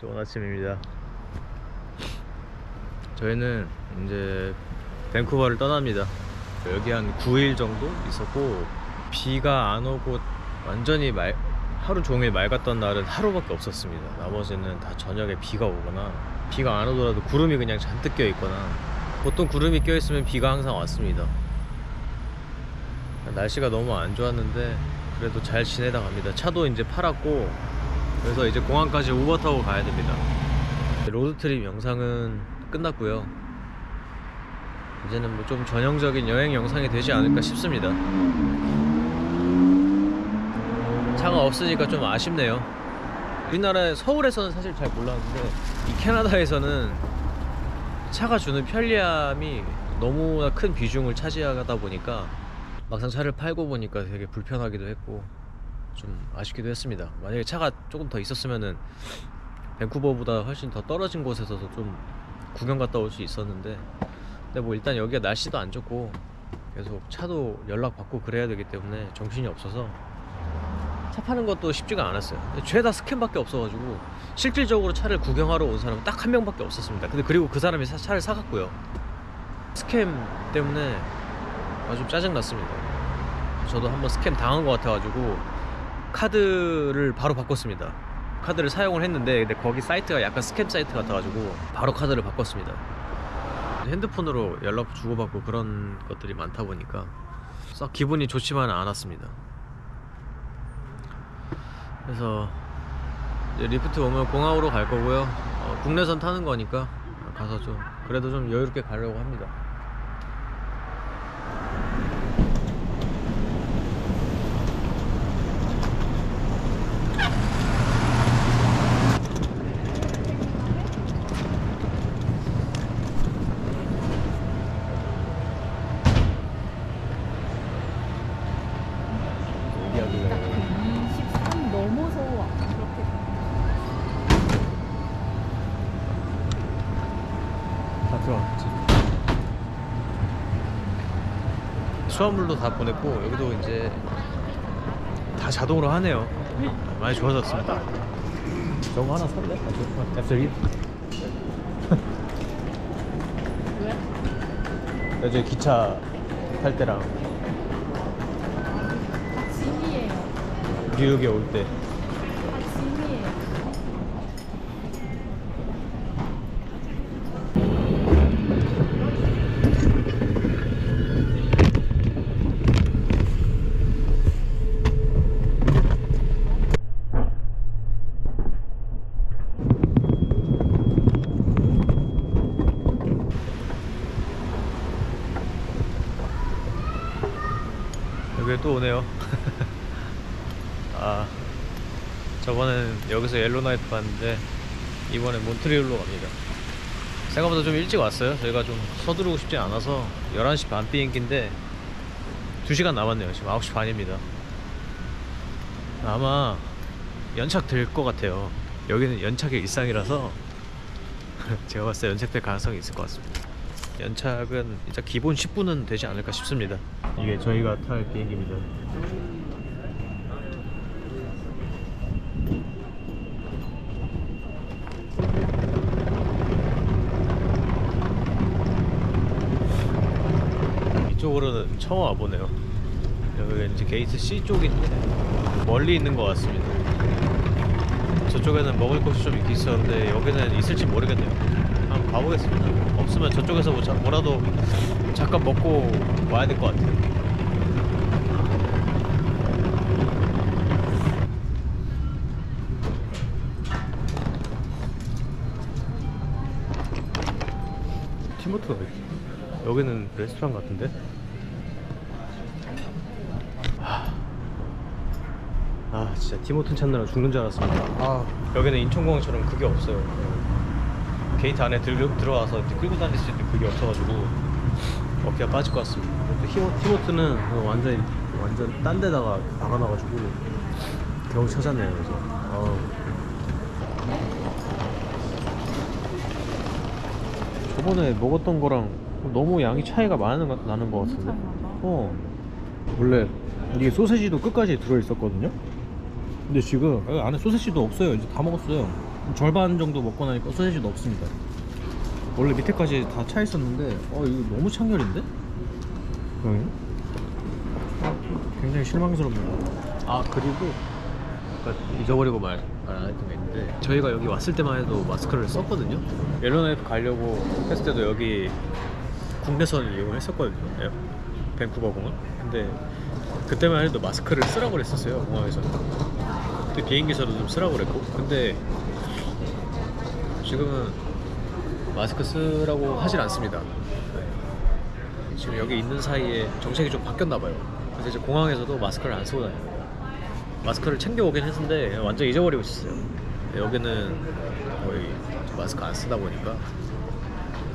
좋은 아침입니다. 저희는 이제 밴쿠버를 떠납니다. 여기 한 9일 정도 있었고 비가 안 오고 완전히 말, 하루 종일 맑았던 날은 하루밖에 없었습니다. 나머지는 다 저녁에 비가 오거나 비가 안 오더라도 구름이 그냥 잔뜩 껴 있거나 보통 구름이 껴 있으면 비가 항상 왔습니다. 날씨가 너무 안 좋았는데 그래도 잘 지내다 갑니다. 차도 이제 팔았고 그래서 이제 공항까지 우버 타고 가야 됩니다. 로드트립 영상은 끝났고요. 이제는 뭐 좀 전형적인 여행 영상이 되지 않을까 싶습니다. 차가 없으니까 좀 아쉽네요. 우리나라 서울에서는 사실 잘 몰랐는데 이 캐나다에서는 차가 주는 편리함이 너무나 큰 비중을 차지하다 보니까 막상 차를 팔고 보니까 되게 불편하기도 했고 좀 아쉽기도 했습니다. 만약에 차가 조금 더 있었으면은 밴쿠버보다 훨씬 더 떨어진 곳에서도 좀 구경 갔다 올 수 있었는데 근데 뭐 일단 여기가 날씨도 안 좋고 계속 차도 연락 받고 그래야 되기 때문에 정신이 없어서 차 파는 것도 쉽지가 않았어요. 죄다 스캔밖에 없어가지고 실질적으로 차를 구경하러 온 사람은 딱 한 명밖에 없었습니다. 근데 그리고 그 사람이 사- 차를 사갔고요. Scam 때문에 아주 짜증 났습니다. 저도 한번 scam 당한 것 같아가지고 카드를 바로 바꿨습니다. 카드를 사용을 했는데 근데 거기 사이트가 약간 scam 사이트 같아가지고 바로 카드를 바꿨습니다. 핸드폰으로 연락 주고받고 그런 것들이 많다 보니까 썩 기분이 좋지만은 않았습니다. 그래서 Lyft 오면 공항으로 갈 거고요. 어, 국내선 타는 거니까 가서 좀 그래도 좀 여유롭게 가려고 합니다. 얘기하길래 23 넘어서 그렇게 다 들어왔지. 수화물도 다 보냈고 여기도 이제 다 자동으로 하네요. 많이 좋아졌습니다. 저거 하나 살래? F3? 왜? 어제 기차 탈 때랑 다 짐이에요. 뉴욕에 올때 다 짐이에요. 여기에 또 오네요. 아 저번엔 여기서 옐로나이프 봤는데 이번엔 몬트리올로 갑니다. 생각보다 좀 일찍 왔어요. 저희가 좀 서두르고 싶지 않아서 11시 반 비행기인데 2시간 남았네요. 지금 9시 반입니다. 아마 연착 될 것 같아요. 여기는 연착의 일상이라서 제가 봤을 때 연착될 가능성이 있을 것 같습니다. 연착은 일단 기본 10분은 되지 않을까 싶습니다. 이게 저희가 탈 비행기입니다. 이쪽으로는 처음 와보네요. 여기 이제 게이트 C 쪽인데 멀리 있는 것 같습니다. 저쪽에는 먹을 것이 좀 있긴 있었는데 여기는 있을지 모르겠네요. 한번 가보겠습니다. 없으면 저쪽에서 뭐 자- 뭐라도 잠깐 먹고 와야 될 것 같아요. 티모트가 왜 이렇게- 여기는 레스토랑 같은데? 하... 아 진짜 티모튼 찾느라 죽는 줄 알았습니다. 아 여기는 인천공항처럼 그게 없어요. 게이트 안에 들, 들어와서 이렇게 끌고 다닐 수 있는 그게 없어가지고 어깨가 빠질 것 같습니다. 또 Tim Ho, Tim Hortons는 완전 완전 딴 데다가 박아놔가지고 겨우 찾았네요. 그래서 어우. 저번에 먹었던 거랑 너무 양이 차이가 많은 것 나는 것 같은데. 어. 원래 이게 소세지도 끝까지 들어 있었거든요. 근데 지금 안에 소세지도 없어요. 이제 다 먹었어요. 절반 정도 먹고 나니까 소세지도 없습니다. 원래 밑에까지 다 차 있었는데 어 이거 너무 창렬인데? 여기 굉장히 실망스럽네요. 아 그리고 잊어버리고 말안 했던 게 있는데 저희가 여기 왔을 때만 해도 마스크를 썼거든요. 옐로나이프 가려고 했을 때도 여기 국내선을 이용했었거든요. 예, 밴쿠버 공항. 근데 그때만 해도 마스크를 쓰라고 그랬었어요 공항에서. 그때 비행기에서도 좀 쓰라고 그랬고. 근데 지금은 마스크 쓰라고 하질 않습니다. 네. 지금 여기 있는 사이에 정책이 좀 바뀌었나 봐요. 그래서 이제 공항에서도 마스크를 안 쓰고 다녀요. 마스크를 챙겨 오긴 했는데 완전 잊어버리고 있었어요. 네, 여기는 거의 마스크 안 쓰다 보니까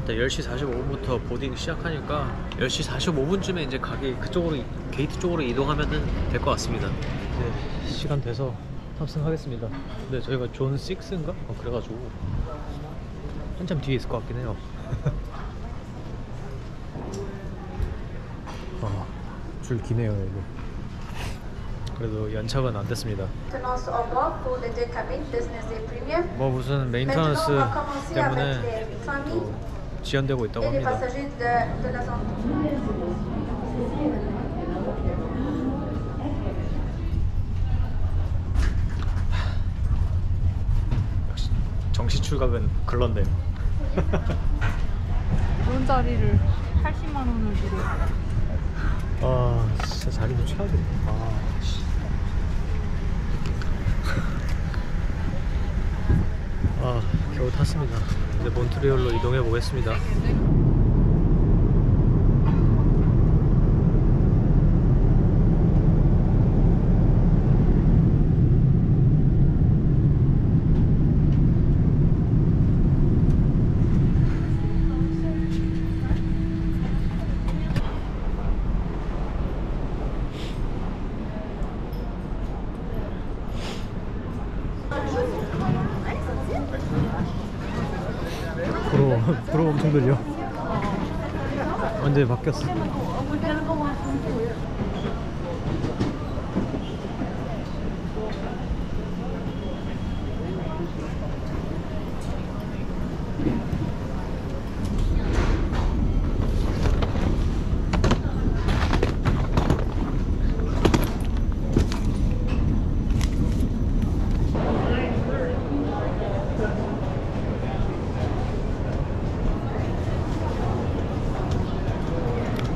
일단 10시 45분부터 boarding 시작하니까 10시 45분쯤에 이제 가게 그쪽으로 게이트 쪽으로 이동하면은 될것 같습니다. 네, 시간 돼서 탑승하겠습니다. 근데 저희가 존 6인가? 어, 그래가지고 한참 뒤에 있을 것 같긴 해요. 아, 줄 기네요 여기. 그래도 연착은 안 됐습니다. 뭐 무슨 메인터넌스 때문에 지연되고 있다고 합니다. 정시 출각은 글런데요. 이런 자리를 80만 원을 주고 아 진짜 자리도 최악이네. 아 씨. 아 겨우 탔습니다. 이제 몬트리올로 이동해 보겠습니다. 부러워 엄청 들려. 완전히 바뀌었어.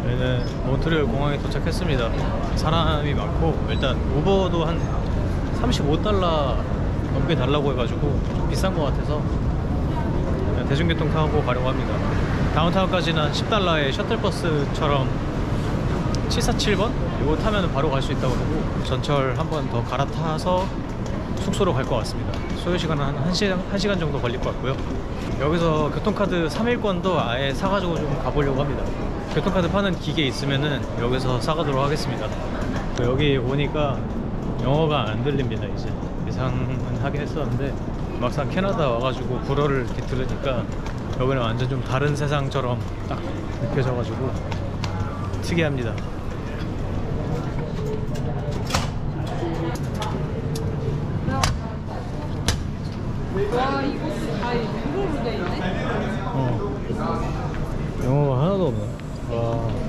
저희는 몬트리올 공항에 도착했습니다. 사람이 많고 일단 우버도 한 35달러 넘게 달라고 해가지고 좀 비싼 것 같아서 대중교통 타고 가려고 합니다. 다운타운까지는 한 10달러에 셔틀버스처럼 747번? 이거 타면 바로 갈 수 있다고 그러고 전철 한 번 더 갈아타서 숙소로 갈 것 같습니다. 소요 시간은 한 1시간, 1시간 정도 걸릴 것 같고요. 여기서 교통카드 3일권도 아예 사가지고 좀 가보려고 합니다. 교통카드 파는 기계 있으면은 여기서 사가도록 하겠습니다. 또 여기 오니까 영어가 안 들립니다, 이제. 예상은 하긴 했었는데 막상 캐나다 와가지고 불어를 이렇게 들으니까 여기는 완전 좀 다른 세상처럼 딱 느껴져가지고 특이합니다. 와 이것도 다 유로로 돼 있네 어. 영어가 하나도 없네. 와.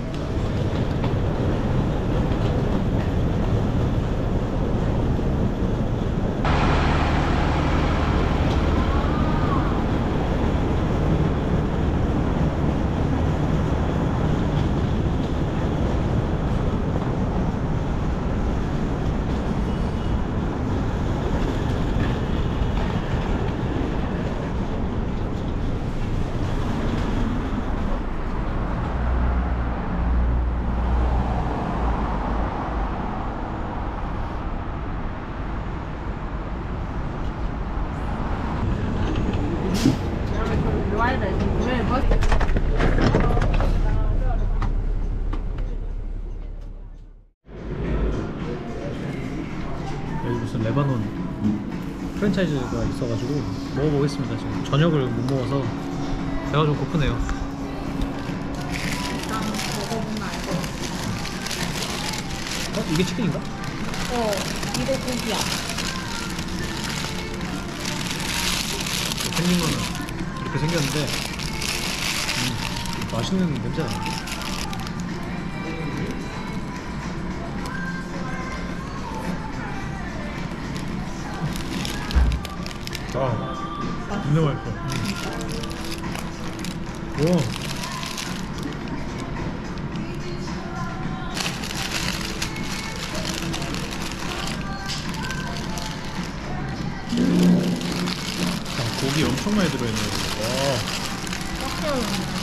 여기 무슨 레바논 프랜차이즈가 있어가지고 먹어보겠습니다. 지금 저녁을 못 먹어서 배가 좀 고프네요. 일단 먹어보면 알고 어? 이게 치킨인가? 어 이거 고기야 생긴 거는 이렇게 생겼는데 음, 맛있는 냄새 나는데? 아, 진짜 맛있어. 와. 아, 엄청 많이 들어있네요. 와. 꽉 채워놨네.